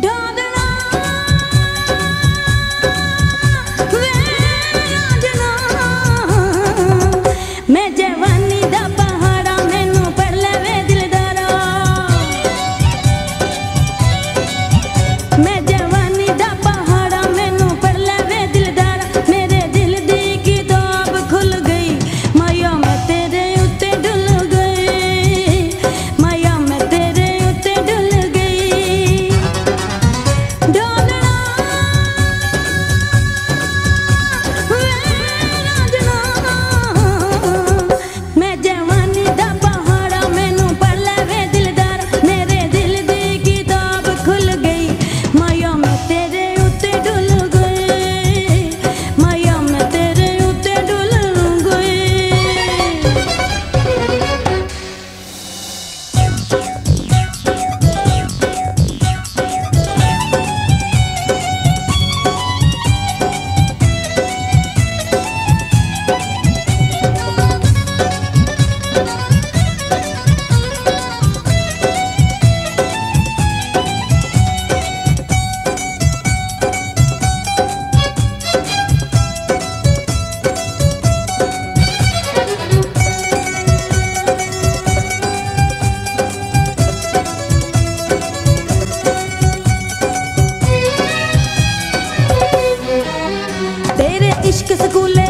done. regulate